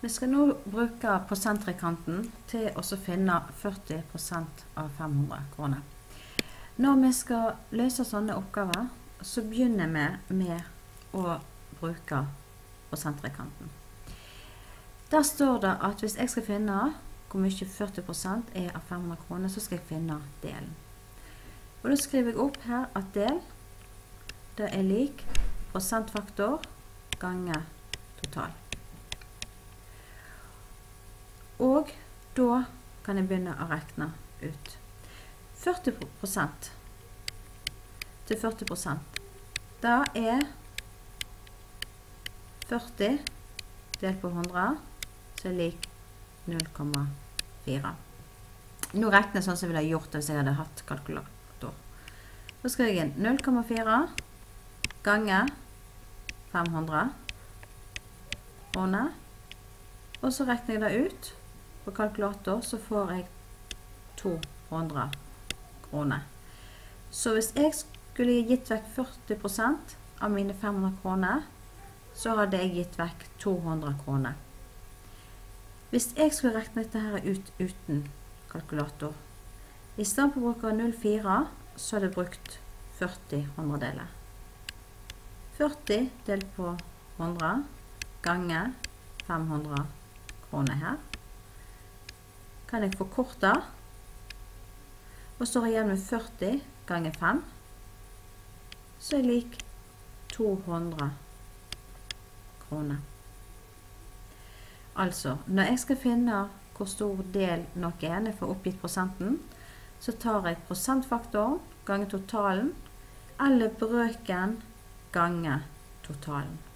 Vi skal nå bruke prosenttrekanten til å finne 40% av 500 kroner. Når vi skal løse sånne oppgaver, så begynner vi med å bruke prosenttrekanten. Der står det at hvis jeg skal finne hvor mye 40% er av 500 kroner, så skal jeg finne delen. Og da skriver jeg opp her at del det er lik prosentfaktor ganger total. Og da kan jeg begynne å regne ut. 40% til 40% Da er 40 delt på 100 så er lik 0,4. Nå regner jeg sånn som jeg ville gjort det hvis jeg hadde hatt kalkulator. Da skriver jeg inn 0,4 ganger 500 kroner. Og så regner jeg det ut på kalkulator, så får jeg 200 kroner. Så hvis jeg skulle gitt vekk 40% av mine 500 kroner, så hadde jeg gitt vekk 200 kroner. Hvis jeg skulle regne dette her ut uten kalkulator, i stedet for å bruke 0,4, så hadde jeg brukt 40 hundredeler. 40 delt på 100 ganger 500 kroner her kan jeg forkorte. Og så har jeg igjen med 40 ganger 5, så er lik 200 kroner. Altså, når jeg skal finne hvor stor del noe er når jeg får oppgitt prosenten, så tar jeg prosentfaktoren ganger totalen, eller brøken ganger totalen.